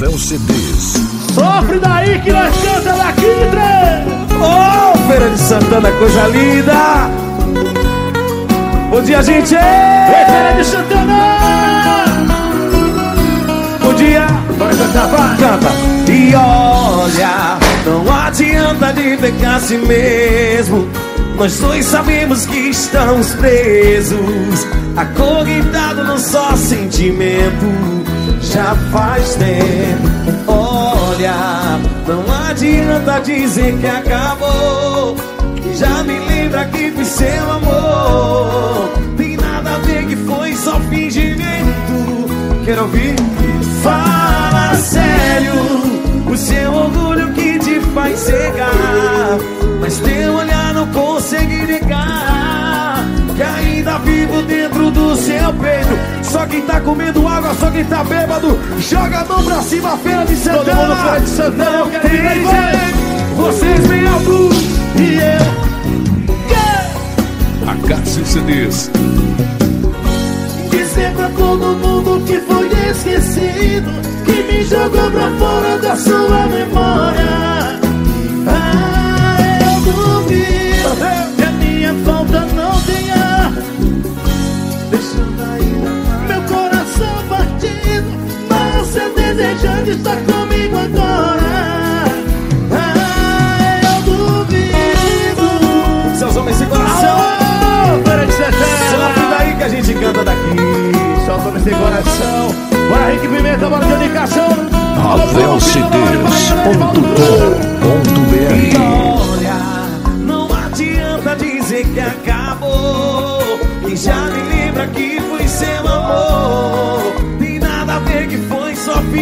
Ravel CDs. Sofre daí que nós canta daqui, trem! Ô, oh, Feira de Santana, coisa linda! Bom dia, gente! Ei, Feira de Santana! Bom dia! Bora cantar, vai! Canta! E olha, não adianta de pegar a si mesmo nós dois sabemos que estamos presos Acorrentados no só sentimento Já faz tempo. Olha, não adianta dizer que acabou. Já me lembra que fui seu amor. Tem nada a ver que foi só fingimento. Quero ouvir? Fala sério. O seu orgulho que te faz cegar. Mas teu olhar não Que dentro do seu peito. Só quem tá comendo água, só quem tá bêbado Joga a mão pra cima, feira de Santana Todo mundo feira de Santana, eu quero ver Vocês bem alto e eu. Yeah! Acácio CDs Dizer pra todo mundo que foi esquecido Que me jogou pra fora da sua memória. Ah, eu duvido desejando estar comigo agora. Ah, eu duvido. Seus homens sem coração oh, Para de Só daí que a gente canta daqui. Só homens sem coração Bora Rick Pimenta, bora de indicação ravelcds.com.br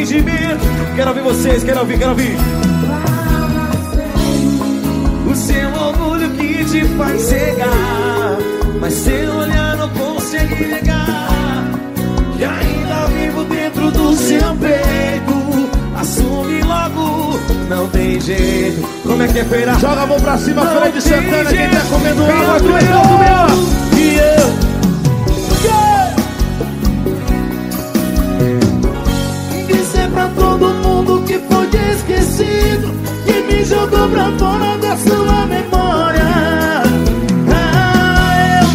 fingimento Quero ouvir vocês, quero ouvir, quero ouvir. O seu orgulho que te faz cegar Mas seu olhar não consegue negar. Que ainda vivo dentro do seu peito. Assume logo, não tem jeito. Como é que é feira? Joga a mão pra cima, de Santana Quem tá comendo água, tu é todo meu. E eu esquecido Que me jogou pra fora da sua memória. Ah, eu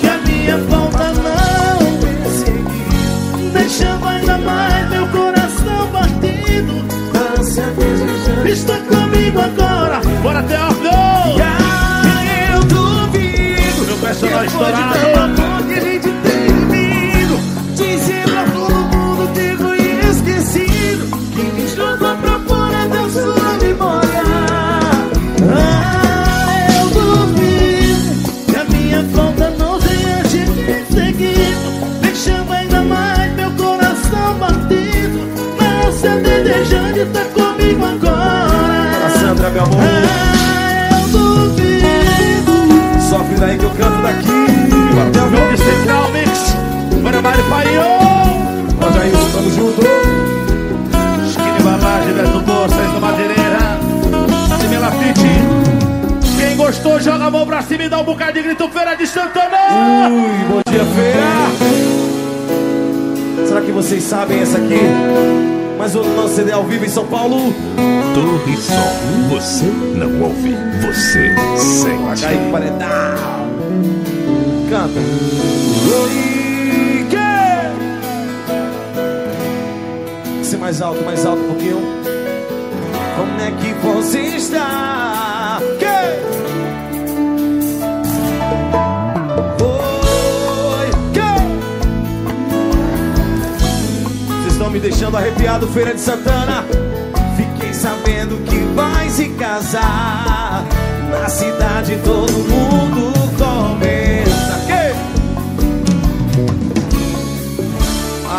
Que a minha falta não perseguiu Deixando ainda mais meu coração partido. Ânsia desejando. Está comigo agora. Bora ter ordem Ah, eu duvido Meu personagem estourado. Mão pra cima e dá um bocado de grito Feira de Santana Ui, bom dia, feira Será que vocês sabem essa aqui? Mais um nosso CD ao vivo em São Paulo Torre Sol. Você não ouve, você sente. Aí, paredão Canta Oi, que? Ser mais alto, mais alto um pouquinho Como é que você está? Me deixando arrepiado, Feira de Santana. Fiquei sabendo que vai se casar. Na cidade todo mundo começa. Que?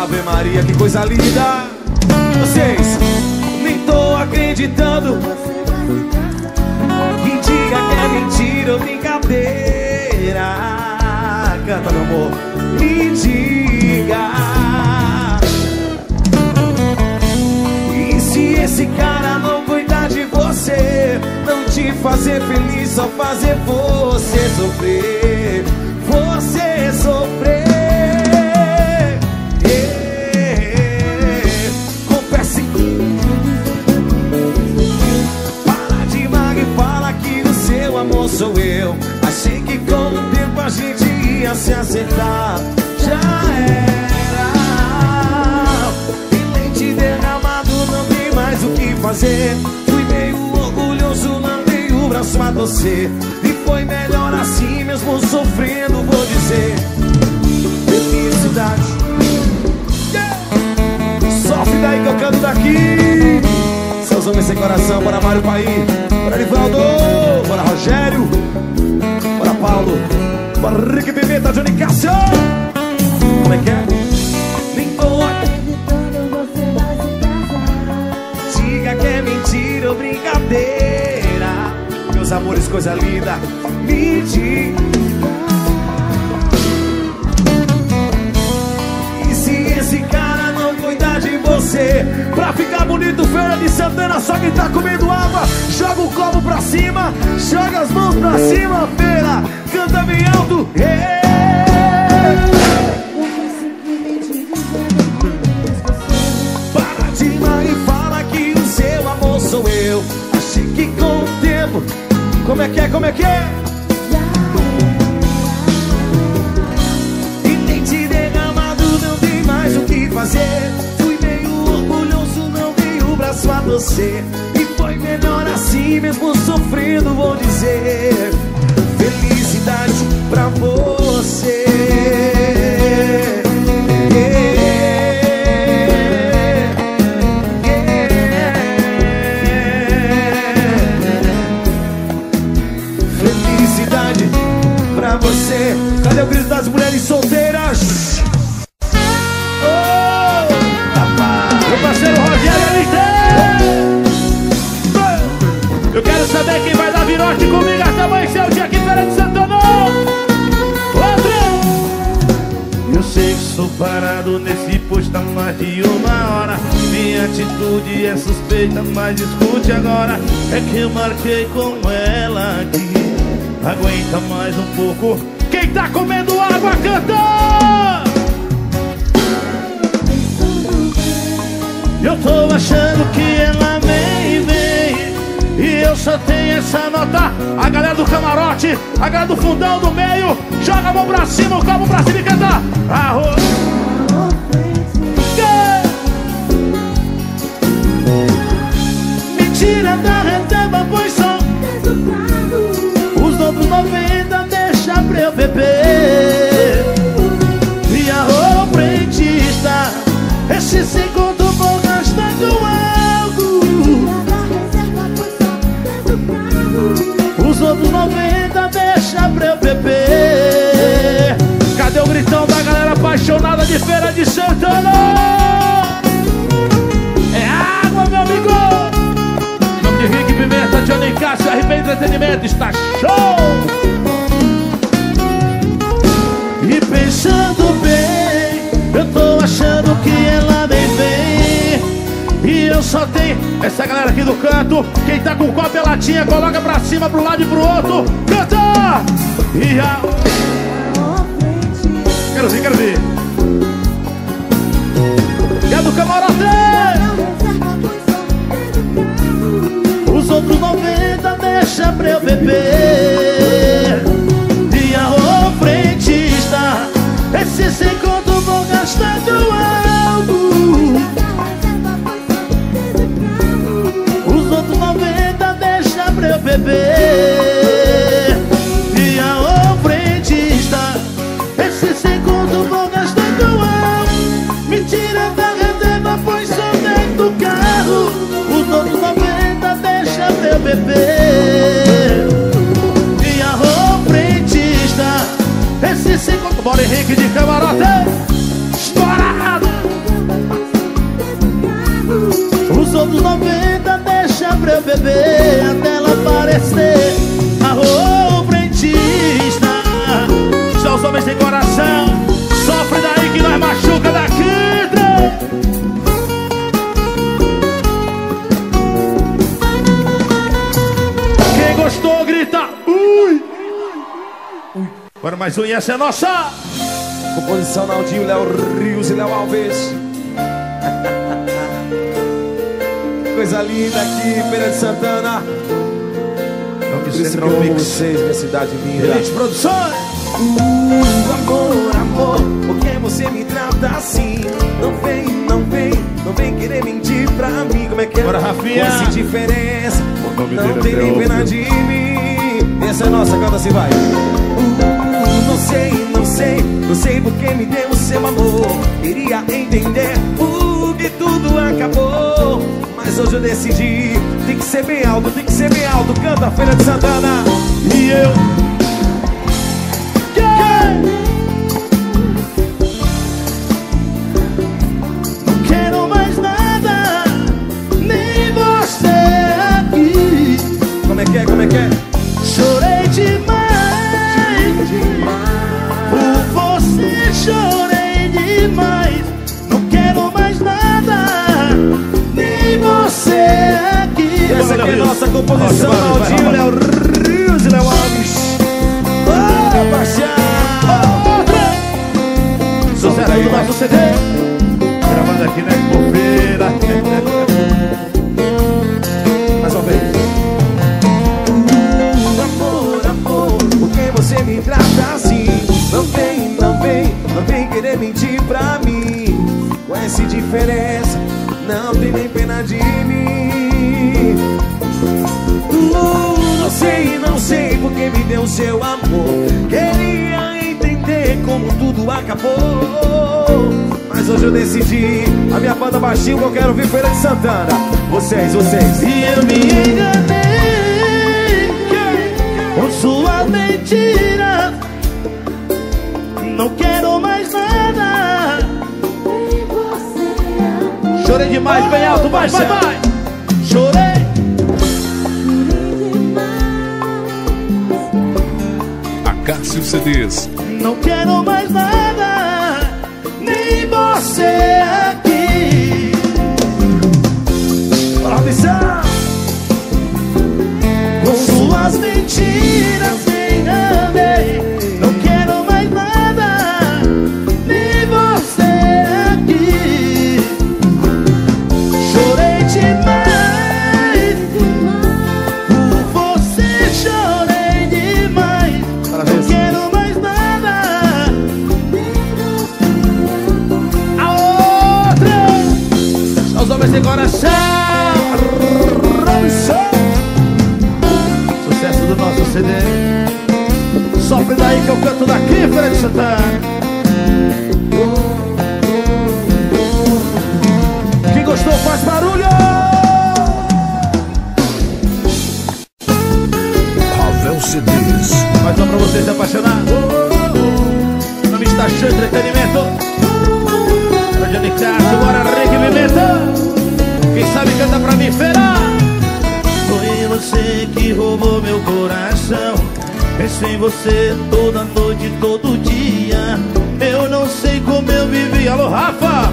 Ave Maria, que coisa linda. Vocês, nem tô acreditando. Que diga que é mentira ou brincadeira. Canta, meu amor. Me diga esse cara não cuidar de você. Não te fazer feliz, só fazer você sofrer coração, bora sofrendo vou dizer Felicidade pra você Atitude é suspeita, mas escute agora É que eu marquei com ela aqui. Aguenta mais um pouco. Quem tá comendo água, canta! Eu tô achando que ela vem, vem E eu só tenho essa nota. A galera do camarote, a galera do fundão do meio Joga a mão pra cima, o copo pra cima e canta. Arroz Mentira da reserva, pois só Os outros 90 deixa pra eu beber. E a frentista Esse segundo vou gastar com algo. Os outros 90 deixa pra eu beber. Cadê o gritão da galera apaixonada de Feira de Santana? Entretenimento, está show! E pensando bem, eu tô achando que ela nem vem E eu só tenho essa galera aqui do canto Quem tá com copo e latinha, coloca pra cima, pro lado e pro outro Canta! E a... Quero ver, quero ver E a do camarote! Deixa pra eu beber. E a frentista Esse sem vou gastar do algo Os outros 90 deixa pra eu beber beber E a frentista Esse sem conto Bora Henrique de camarote. Estourado. Os outros 90 deixa pra eu beber Até ela aparecer. A frentista Só os homens sem coração. Sofre daí que nós machuca daqui Agora mais um e essa é nossa Composição Naldinho, Léo Rios e Léo Alves. Coisa linda aqui, Feira de Santana. Por isso que eu amo vocês, minha cidade linda. Elite Produções Uh, amor, amor, por que você me trata assim? Não vem, não vem, não vem querer mentir pra mim. Como é que é? Bora Rafinha. Com essa diferença, não dele tem é nem pena de mim. Essa é nossa, canta assim, vai. Não sei, não sei, não sei porque me deu o seu amor. Queria entender o que tudo acabou. Mas hoje eu decidi, tem que ser bem alto, tem que ser bem alto. Canta Feira de Santana. E eu me deu seu amor. Queria entender como tudo acabou. Mas hoje eu decidi, a minha banda baixinho que eu quero ouvir Feira de Santana. Vocês, vocês. E eu me enganei Com suas mentiras Não quero mais nada Chorei demais, bem alto, vai, vai, vai Acácio CDs. Não quero mais nada Nem você aqui Audição! Com suas mentiras de Santana Quem gostou faz barulho! Ravel CDs. Mais uma pra vocês apaixonados. O nome está cheio de entretenimento. Radiane Castro, bora Rick Pimenta Quem sabe canta pra mim, Feira Foi você que roubou meu coração Penso em você toda noite, todo dia. Eu não sei como eu vivi. Alô, Rafa!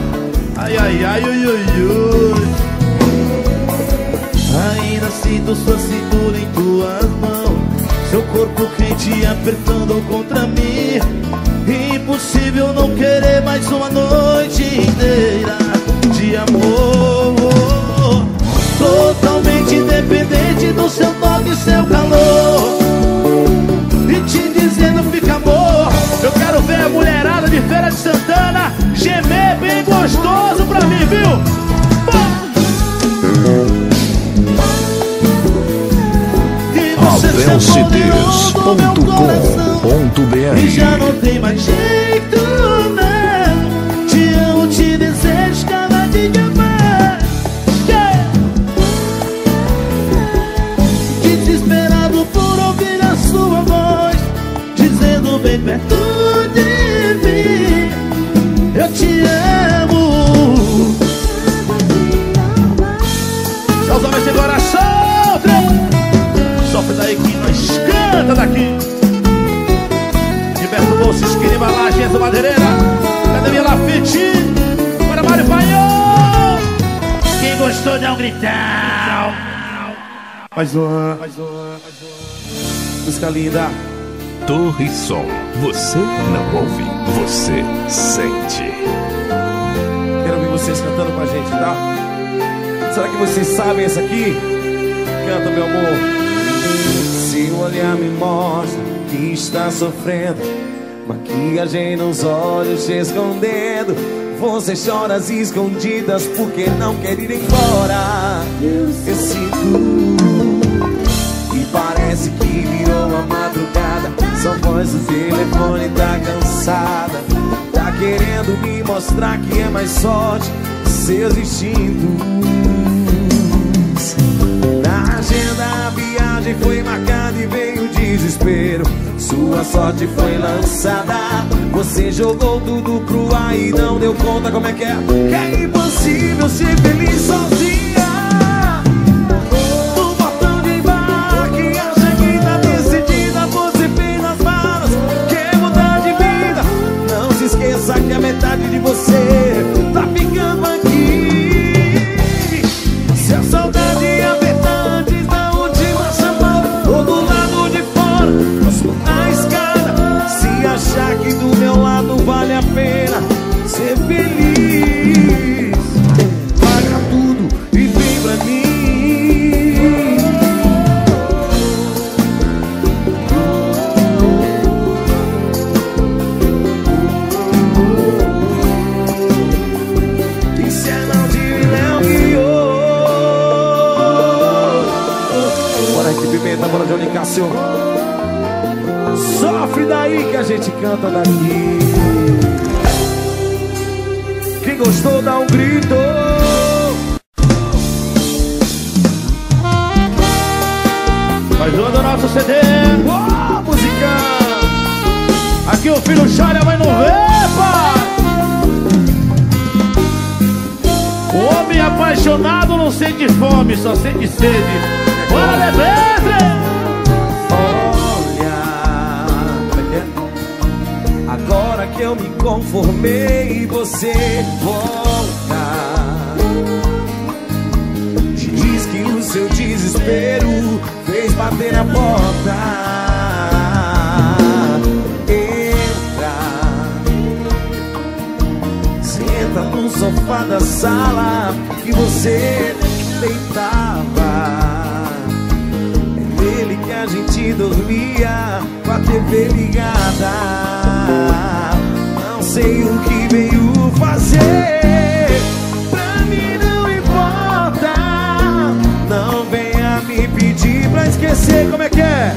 Ai, ai, ai, ui, ui, ui. Ainda sinto sua cintura em tuas mãos. Seu corpo quente apertando contra mim. Impossível não querer mais uma noite inteira De amor. Totalmente independente do seu toque e seu calor de Feira de Santana Gemer bem gostoso pra mim, viu? E coração e já não tem mais jeito, não Te amo, te desejo cada dia mais Yeah. Desesperado por ouvir a sua voz Dizendo bem perto Eu te amo. Só os homens de coração três. Sofre daí que nós canta daqui. Gilberto Bolsa, Esquina Embalagens, Madeireira. Academia Lafite? Para Mário Paião. Quem gostou dá um gritão. Mais uma, mais uma, mais uma. Música linda. Torre Sol. Você não ouve, você sente. Quero ouvir vocês cantando com a gente, tá? Será que vocês sabem essa aqui? Canta, meu amor. Seu olhar me mostra que está sofrendo. Maquiagem nos olhos te escondendo. você chora às escondidas porque não quer ir embora. Eu sinto e parece que virou uma Sua voz do telefone tá cansada. Tá querendo me mostrar que é mais sorte seus instintos. Na agenda a viagem foi marcada e veio o desespero. Sua sorte foi lançada. Você jogou tudo pro ar e não deu conta como é que é. Que é impossível ser feliz sozinha. Cássio. Sofre daí que a gente canta daqui. Quem gostou, dá um grito. Mais uma do nosso CD. Uau, música! Aqui o filho chora, mãe não vê. O homem apaixonado não sente fome, só sente sede. Bora, Leandro! Eu me conformei, você volta. Diz que o seu desespero fez bater na porta. Entra, senta no sofá da sala que você deitava. É nele que a gente dormia com a TV ligada. Sei o que veio fazer. Pra mim não importa. Não venha me pedir pra esquecer como é que é.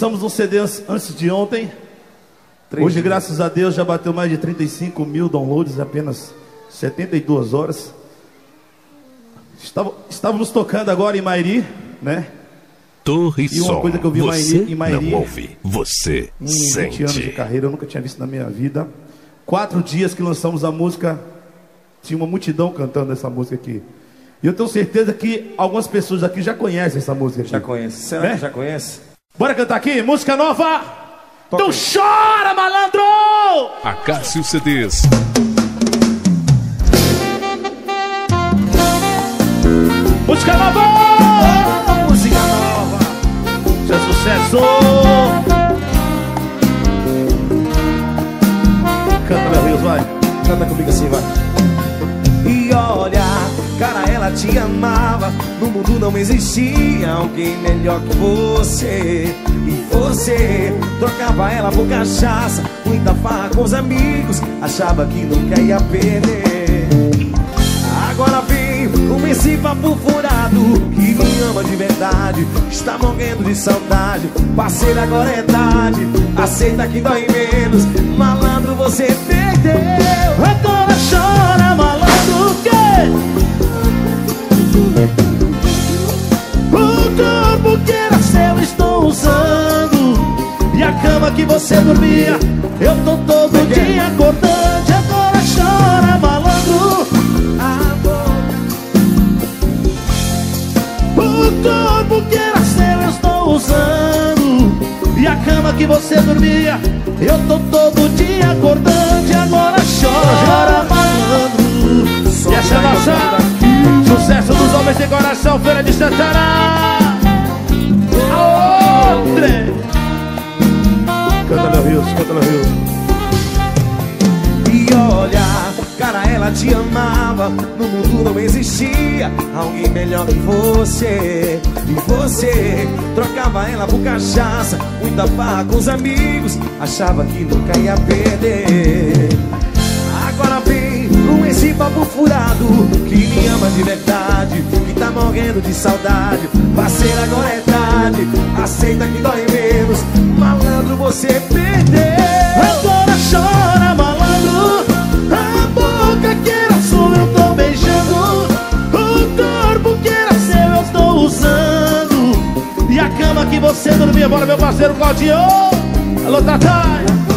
Lançamos um CD antes de ontem Três Hoje, dias. graças a Deus, já bateu mais de 35 mil downloads em apenas 72 horas. Estava- Estávamos tocando agora em Mairi, né? Torre E uma coisa que eu vi em você Mairi- em Mairi- não ouve, você Em 20 anos de sente. carreira, eu nunca tinha visto na minha vida. Quatro dias que lançamos a música, tinha uma multidão cantando essa música aqui. E eu tenho certeza que algumas pessoas aqui já conhecem essa música aqui. Já conhece? Será Né? que já conhece? Bora cantar aqui? Música nova. Toca então aí. chora, malandro! Acácio CDs. Música nova! Música nova! Seu é sucesso! Canta, meu Rios, vai! Canta comigo assim, vai! E olha cara, ela te amava. No mundo não existia alguém melhor que você. E você trocava ela por cachaça, muita farra com os amigos. Achava que nunca ia perder. Agora vem com esse papo furado Que me ama de verdade Está morrendo de saudade Parceiro, agora é tarde Aceita que dói menos Malandro, você perdeu Agora chora, malandro, o corpo que era seu estou usando. E a cama que você dormia Eu tô todo dia acordante. Agora chora, malandro. O corpo que era seu eu estou usando. E a cama que você dormia Eu tô todo dia acordante. Agora Homens de coração Feira de Santana? A outra Canta meu Rios, canta meu Rios E olha, cara, ela te amava. No mundo não existia alguém melhor que você. E você trocava ela por cachaça Muita farra com os amigos. Achava que nunca ia perder esse papo furado Que me ama de verdade Que tá morrendo de saudade. Parceira, agora é tarde Aceita que dói menos. Malandro, você perdeu. Agora chora, malandro. A boca que era sua eu tô beijando. O corpo que era seu eu estou usando. E a cama que você dormia Bora, meu parceiro Claudio. Alô, Tatai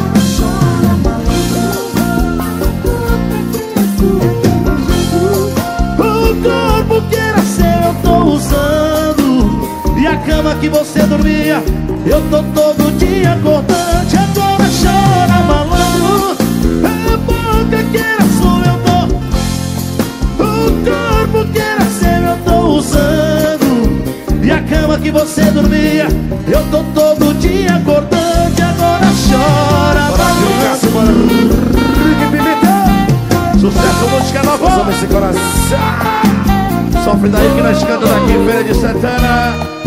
E a cama que você dormia Eu tô todo dia acordante Agora chora, malandro. A boca que era sua eu tô O corpo que era seu eu tô usando. E a cama que você dormia Eu tô todo dia acordante Agora chora, malandro. Sucesso, música nova homens sem coração. Sofre daí que nós cantamos aqui Feira de Santana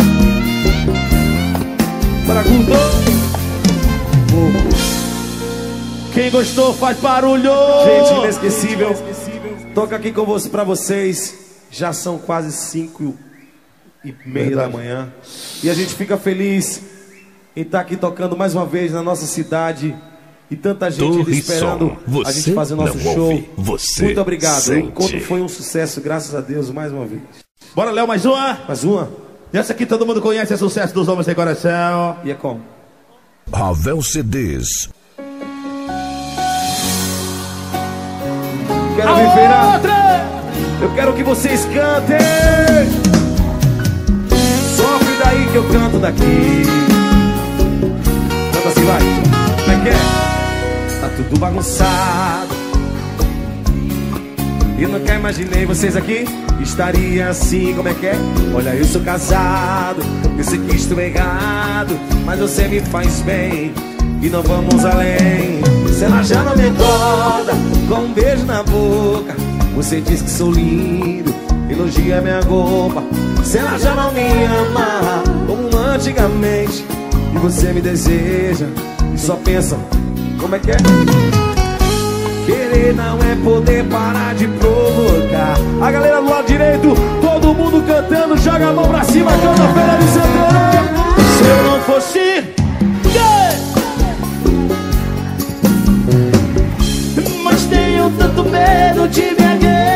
gostou faz barulho. Gente, inesquecível. Toca aqui com você, pra vocês. Já são quase cinco e meia da manhã. E a gente fica feliz Em estar aqui tocando mais uma vez na nossa cidade. E tanta gente esperando a gente fazer o nosso show. ouve, você Muito obrigado, o sente. encontro foi um sucesso Graças a Deus, mais uma vez. Bora, Léo, mais uma? Mais uma? E essa aqui todo mundo conhece, é sucesso dos homens sem coração. E é como? Ravel CDs. Quero me virar Eu quero que vocês cantem. Sofre daí que eu canto daqui. Canta assim, vai. Como é que é? Tá tudo bagunçado. E nunca imaginei vocês aqui. Estaria assim, como é que é? Olha, eu sou casado. Eu sei que estou errado Mas você me faz bem E não vamos além Se ela já não me acorda Com um beijo na boca Você diz que sou lindo Elogia minha roupa Se ela já não me ama Como antigamente E você me deseja E só pensa Como é que é? Querer não é poder parar de provocar. A galera do lado direito, todo mundo cantando, joga a mão pra cima, canta a Feira de Santana. Se eu não fosse medo de me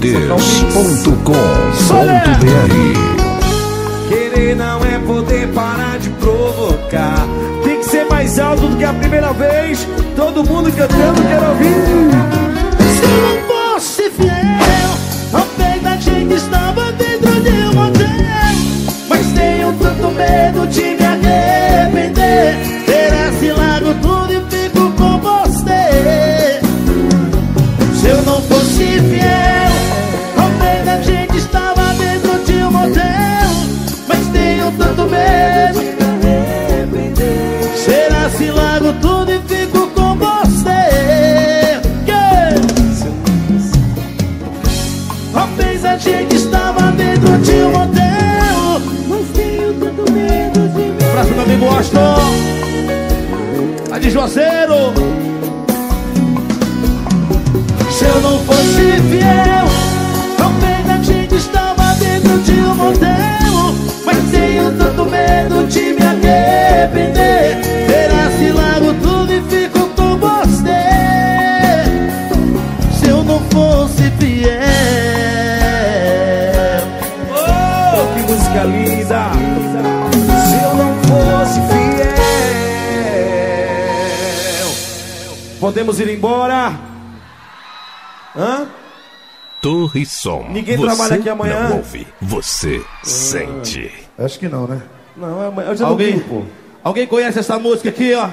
ravelcds.com.br Querer não é poder parar de provocar. Tem que ser mais alto do que a primeira vez. Todo mundo cantando, quero ouvir. Se não fosse fiel, a pegadinha que estava dentro de um hotel. Mas tenho tanto medo de me arrepender. Será se largo tudo de Juazeiro. Se eu não fosse fiel podemos ir embora? Hã? Torre Som. Ninguém você trabalha aqui amanhã? Não ouve, você sente. Acho que não, né? Não, é Alguém, alguém conhece essa música aqui, ó?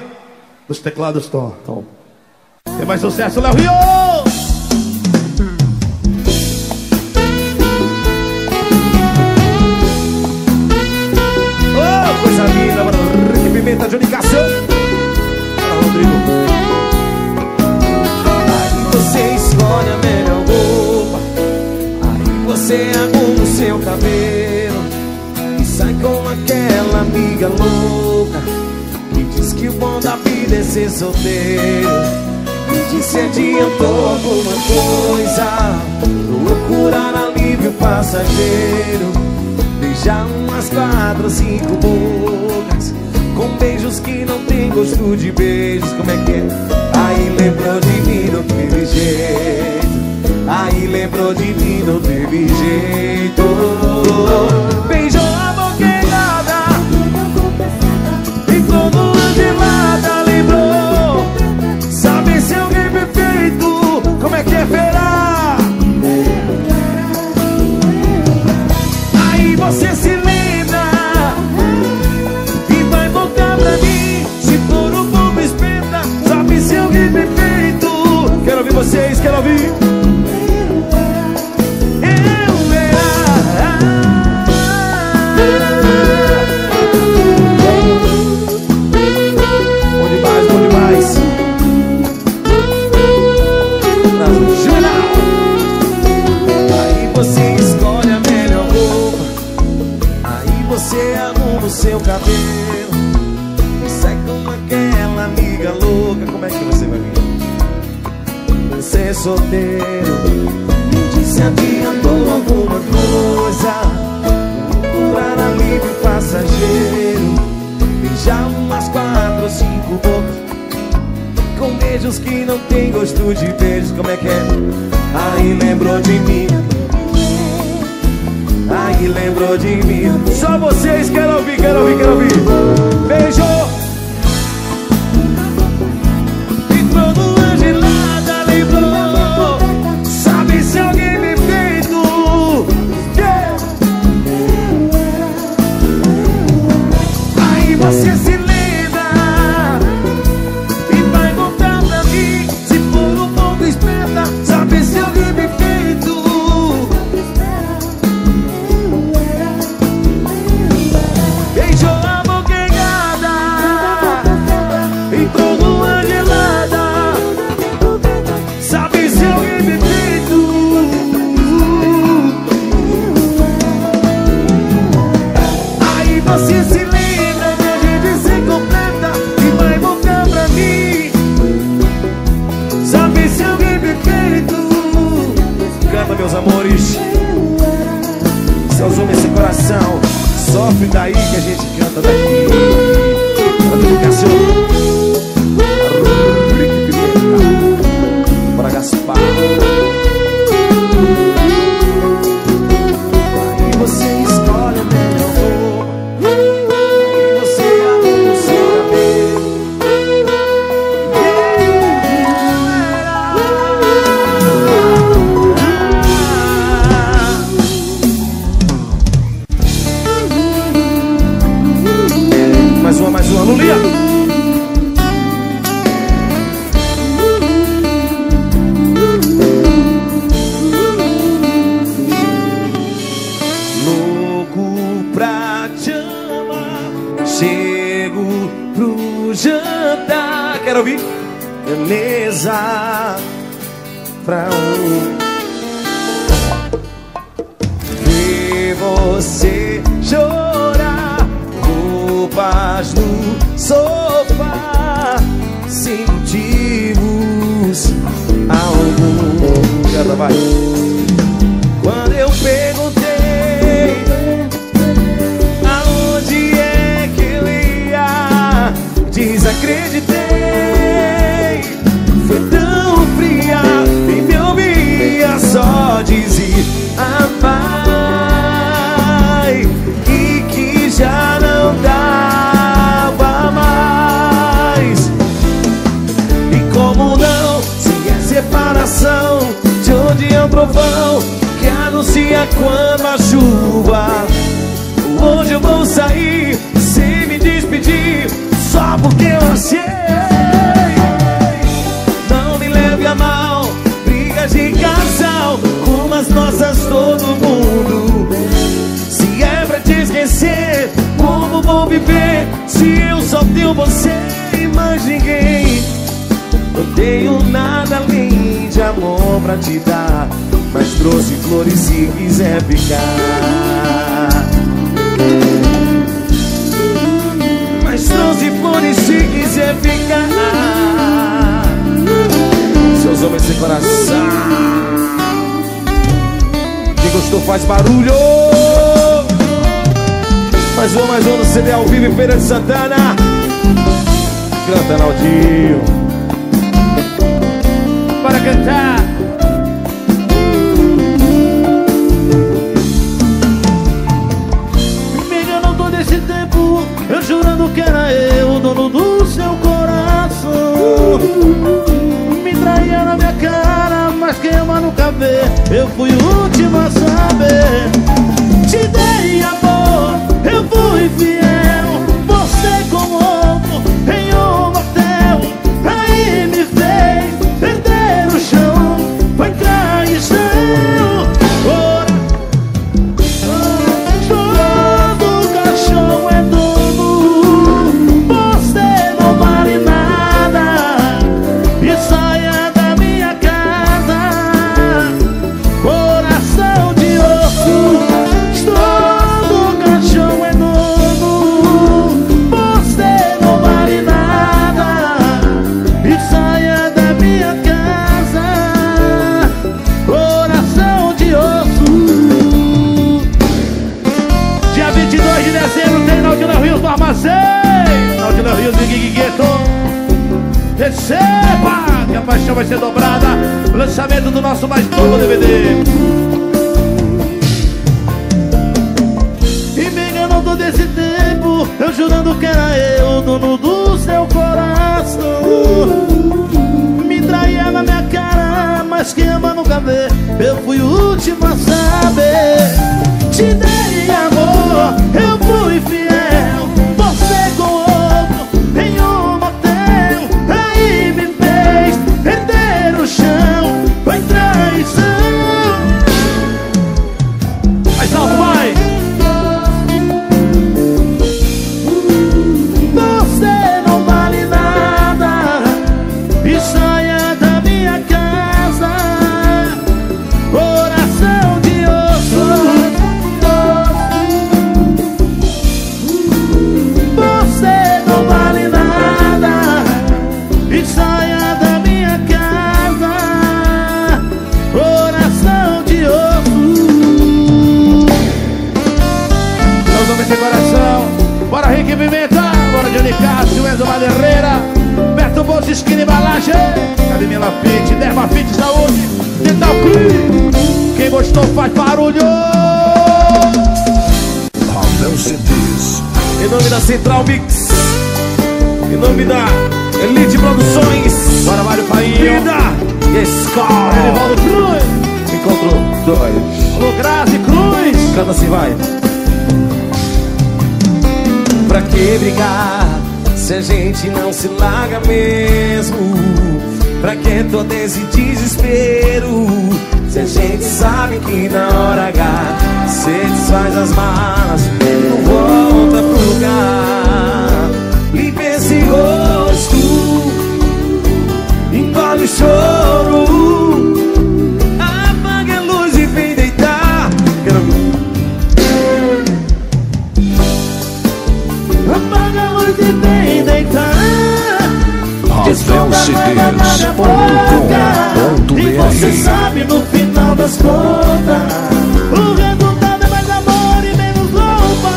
Os teclados Tom. Tom. Tem mais sucesso, Léo Rio! Oh, coisa linda, mano. Rick Pimenta, Johnny Cassio. Você arruma o seu cabelo. E sai com aquela amiga louca. Que diz que o bom da vida é ser solteiro. E diz se adiantou alguma coisa. Procurar alívio passageiro. Beijar umas quatro cinco bocas Com beijos que não tem gosto de beijos Como é que é? Aí lembrou de mim, teve jeito Aí lembrou de mim, não teve jeito. Beijou trovão que anuncia quando a chuva. Hoje eu vou sair sem me despedir, só porque eu achei. Não me leve a mal, brigas de casal, como as nossas todo mundo. Se é pra te esquecer, como vou viver se eu só tenho você e mais ninguém? Não tenho nada além de amor pra te dar, mas trouxe flores se quiser ficar. Mas trouxe flores se quiser ficar. Seus homens sem coração. Quem gostou faz barulho. Mais um, mais um no CD ao vivo em Feira de Santana. Canta, Naldinho. Para cantar. Eu, o dono do seu coração. Me traía na minha cara, mas quem ama nunca vê. Eu fui o último a saber. Te dei amor, ser dobrada Lançamento do nosso mais novo DVD E me enganou todo esse tempo Eu jurando que era eu, dono do seu coração. Me traía na minha cara Mas quem ama nunca vê. Eu fui o último a saber. Te dei amor, eu fui fiel vai. Pra que brigar se a gente não se larga mesmo? Pra que todo esse desespero se a gente sabe que na hora H Cê desfaz as malas não volta pro lugar de E você sabe no final das contas O resultado é mais amor e menos roupa.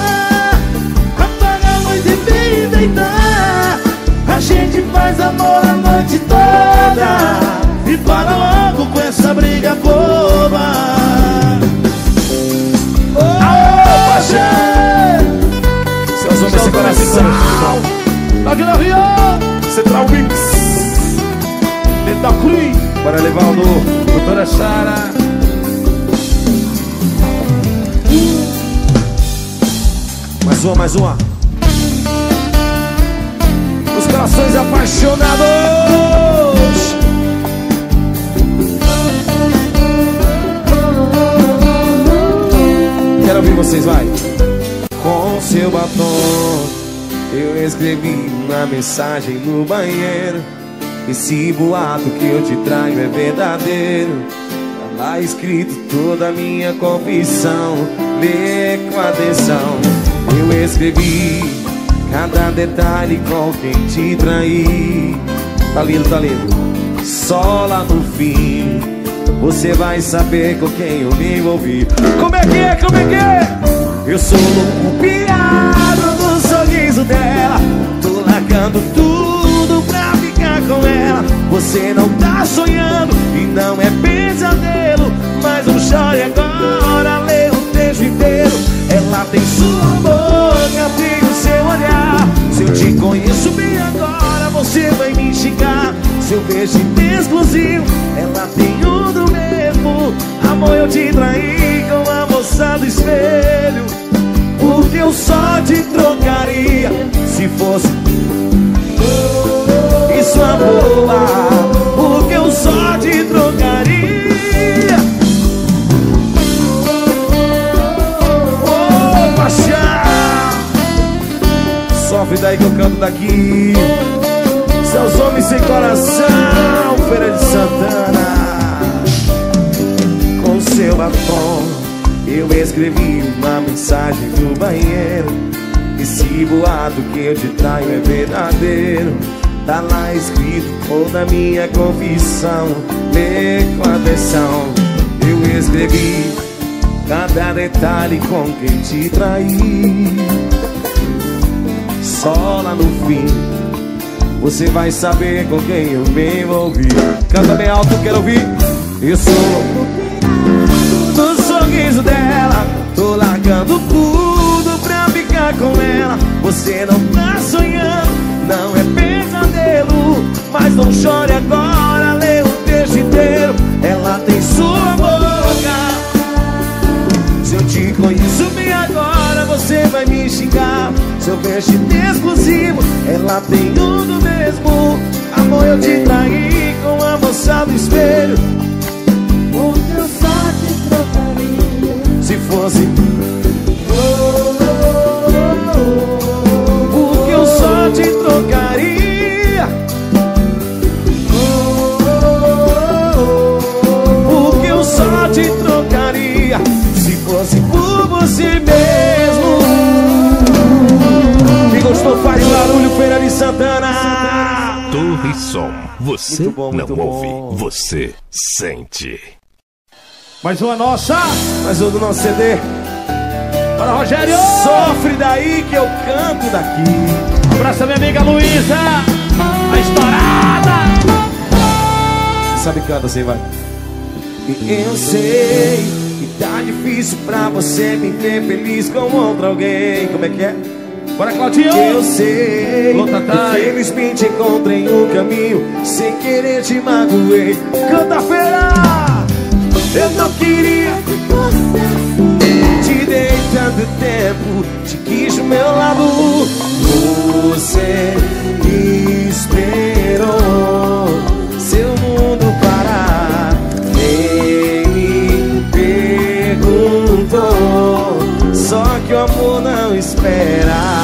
Apaga a luz e vem deitar A gente faz amor a noite toda. E para logo com essa briga boba. Aô, paixão Seus homens se coração. Aqui na Rio. Central Wings Cruz Bora levar o do doutora Sara. Mais uma, mais uma. Os corações apaixonados. Quero ouvir vocês, vai. Com seu batom, eu escrevi uma mensagem no banheiro. Esse boato que eu te trago é verdadeiro. Tá lá escrito toda a minha confissão. Lê com atenção. Eu escrevi cada detalhe com quem te traí. Tá lindo, tá lindo. Só lá no fim você vai saber com quem eu me envolvi. Como é que é? Como é que é? Eu sou louco piado do sorriso dela. Tô largando tudo com ela. Você não tá sonhando e não é pesadelo. Mas não chore agora, lê o texto inteiro. Ela tem sua boca, tem o seu olhar. Se eu te conheço bem agora, você vai me xingar. Se eu vejo exclusivo, ela tem um do mesmo. Amor, eu te traí com a moça do espelho. Porque eu só te trocaria se fosse é boa. Porque eu só te trocaria. Ô, paixão! Sofre daí que eu canto daqui. Seus homens sem coração, Feira de Santana. Com seu batom, eu escrevi uma mensagem no banheiro. Esse boato que eu te traio é verdadeiro. Tá lá escrito toda minha confissão. Lê com atenção, eu escrevi cada detalhe com quem te traí. Só lá no fim você vai saber com quem eu me envolvi. Canta bem alto, quero ouvir. Eu sou do sorriso dela. Tô largando tudo pra ficar com ela. Você não tá sonhando, não é pesadelo. Mas não chore agora, lê o texto inteiro. Ela tem sua boca. Se eu te conheço bem agora, você vai me xingar. Seu beijo exclusivo, ela tem um do mesmo. Amor, eu te traí com a moça do espelho. Porque eu só te trocaria Se fosse. Porque eu só te trocaria. Por você mesmo. Quem gostou, faz barulho, Feira de Santana. Torre Som. Você Muito bom, muito não ouve, bom. você sente. Mais uma nossa Mais um do nosso CD. Para Rogério Sofre daí que eu canto daqui. Abraça minha amiga Luísa A estourada Você sabe canta assim, vai. Eu sei que tá difícil pra você me ver feliz com outra alguém. Como é que é? Bora Claudinho! Eu sei, infelizmente encontrei um caminho Sem querer te magoei. Canta-feira Eu não queria Te dei tanto tempo Te quis do meu lado. Você esperou não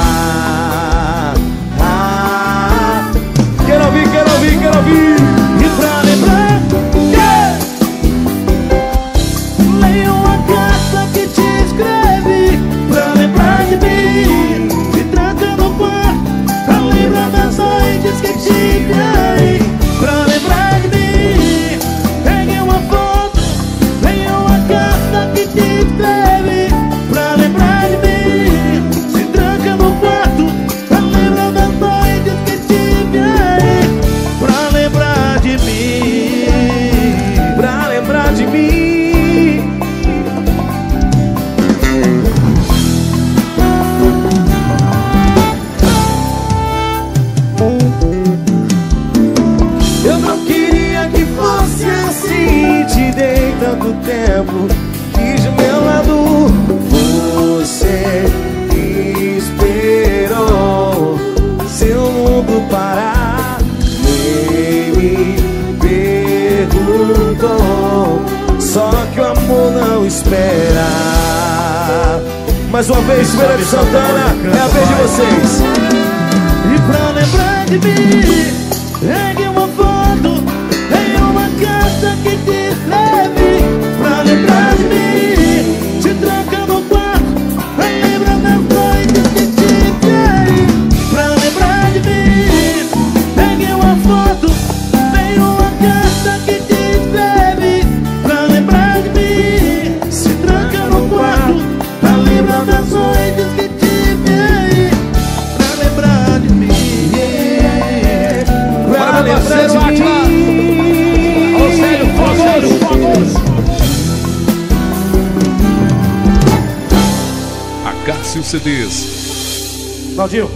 Mendes. Naldinho,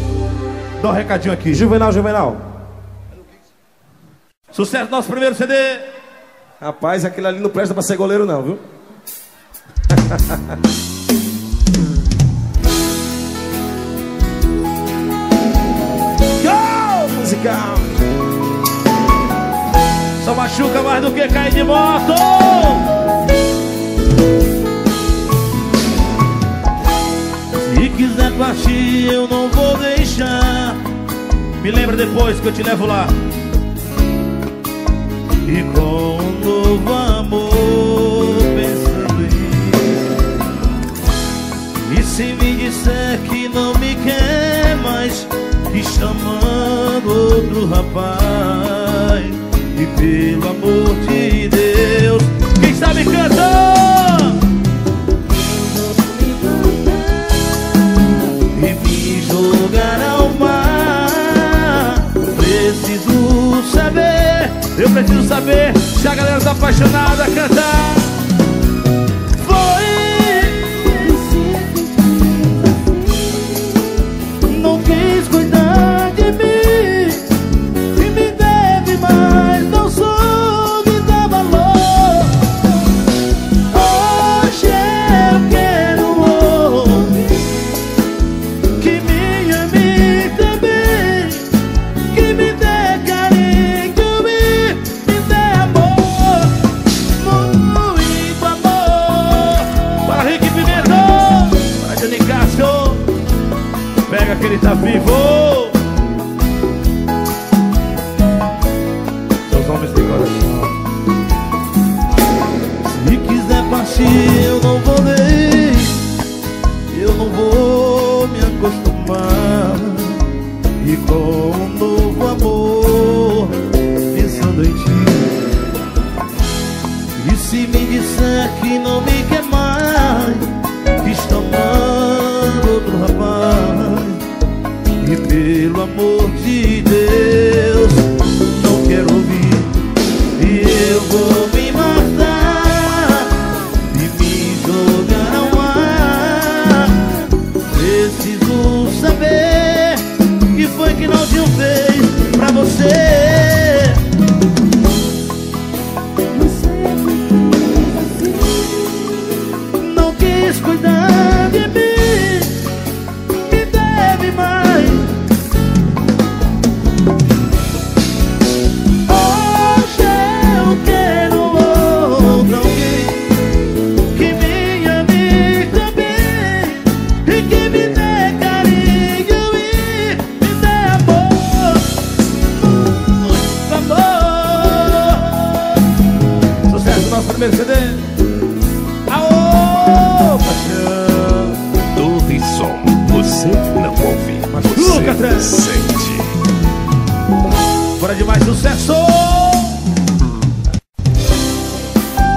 dá um recadinho aqui. Juvenal, Juvenal. Sucesso do nosso primeiro CD. Rapaz, aquele ali não presta pra ser goleiro, não, viu? Gol musical. Só machuca mais do que cair de moto. Se quiser partir, eu não vou deixar. Me lembra depois que eu te levo lá. E com um novo amor pensando em E se me disser que não me quer mais, que chamando outro rapaz. E pelo amor de Deus, quem sabe cantar? jogar ao mar. Preciso saber, eu preciso saber se a galera tá apaixonada a cantar. Tá vivo? De mais sucesso!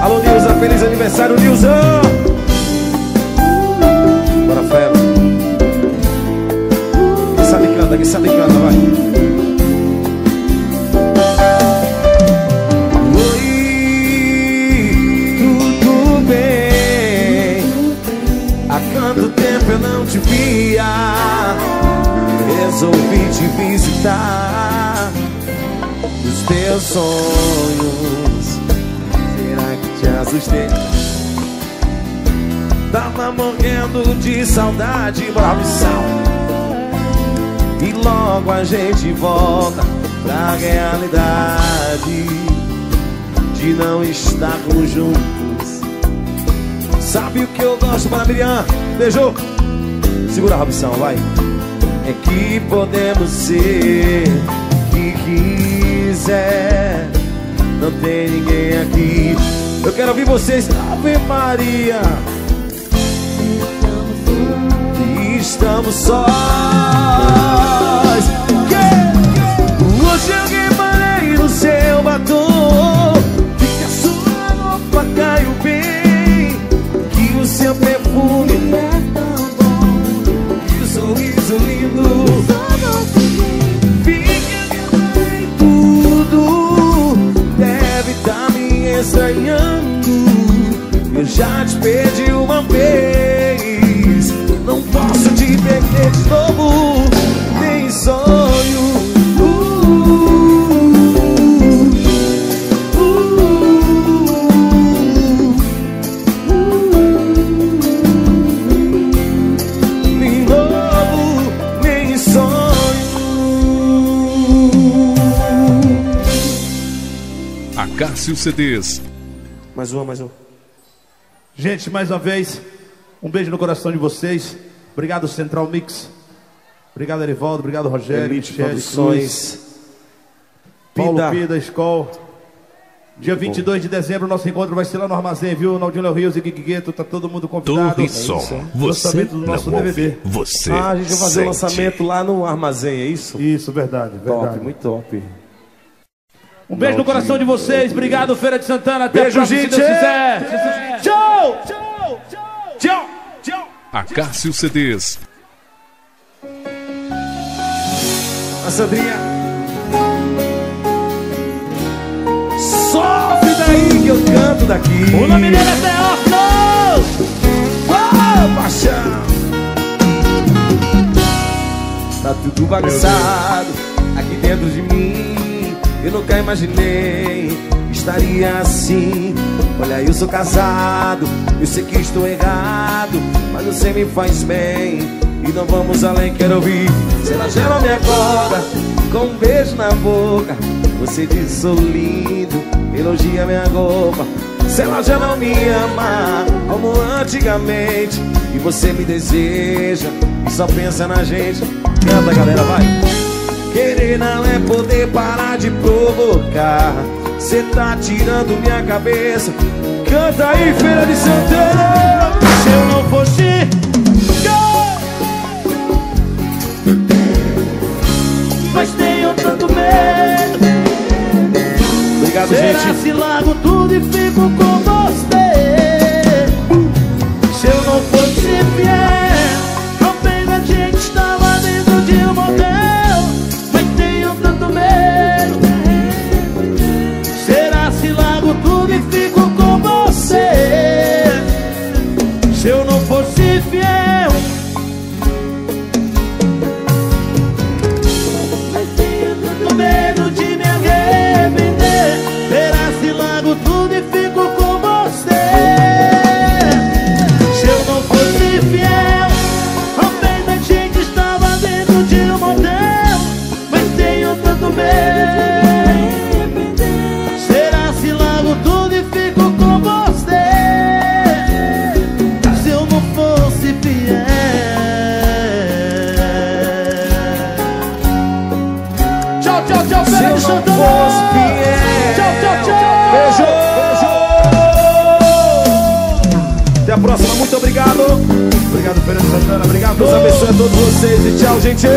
Alô, Nilza, feliz aniversário, Nilza! Bora, fera! Quem sabe canta, quem sabe canta, vai! Oi, tudo bem? Há quanto tempo eu não te via? Resolvi te visitar teus sonhos. Será que te assustei? Tava morrendo de saudade, bravição. E logo a gente volta pra realidade de não estarmos juntos. Sabe o que eu gosto para Miriam? Beijo! Segura a opção, vai! É que podemos ser quiser. Não tem ninguém aqui. Eu quero ouvir vocês. Ave Maria. Estamos sós. Que? Hoje eu reparei no seu batom. Estranhando. Eu já te perdi uma vez. Não posso te perder de novo. Acácio CDs. Mais uma, mais uma. Gente, mais uma vez, um beijo no coração de vocês. Obrigado, Central Mix. Obrigado, Erivaldo. Obrigado, Rogério. Elite Michele, Produções. Paulo Pida. Pida, Skol. Dia 22 de dezembro, nosso encontro vai ser lá no armazém, viu? Naldinho Léo Rios e Gui Gueto, tá todo mundo convidado. Torre Som. Você Lançamento do não nosso ouve. DVD. Você Ah, a gente vai fazer o lançamento lá no armazém, é isso? Isso, verdade, Top, verdade. muito top. Um beijo no coração de vocês. Obrigado, Feira de Santana. Até Beijo, a próxima, se gente. Deus quiser. Tchau! Tchau! Tchau! Tchau! Acácio CDs. A Sandrinha. Sofre daí que eu canto daqui. O nome dele é Teófilo! Oh, paixão. Tá tudo bagunçado aqui dentro de mim. Eu nunca imaginei estaria assim. Olha, eu sou casado, eu sei que estou errado, mas você me faz bem. E não vamos além, quero ouvir. Se ela já não me acorda, com um beijo na boca, você diz sou lindo, elogia minha roupa. Se ela já não me ama como antigamente E você me deseja e só pensa na gente Canta galera, vai Querer não é poder parar de provocar Cê tá tirando minha cabeça Canta aí, Feira de Santana Se eu não fosse. Mas tenho tanto medo. Obrigado, Será gente se largo tudo e fico com você? Se eu não fosse fiel, Santana. Obrigado. Deus abençoe a todos vocês e tchau, gente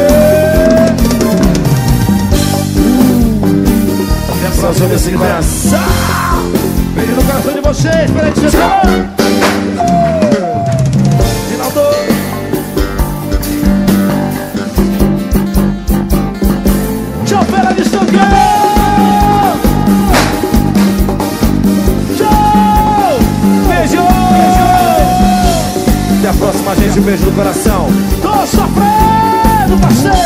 Até a próxima. coração Beijo no coração de vocês, Feira de Um beijo no coração. Tô sofrendo, parceiro!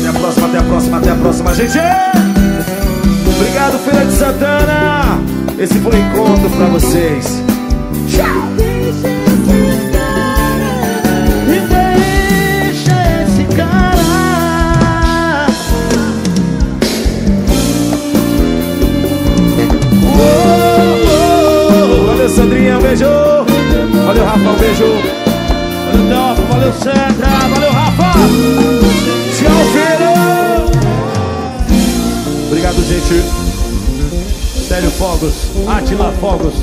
Até a próxima, até a próxima, até a próxima, gente! Obrigado, Feira de Santana! Esse foi o encontro pra vocês. Beijo. Valeu, Rafa, um beijo. Valeu, Delta, valeu, Sandra, valeu, Rafa Tchau, filho. Obrigado, gente Célio Fogos, Atila Fogos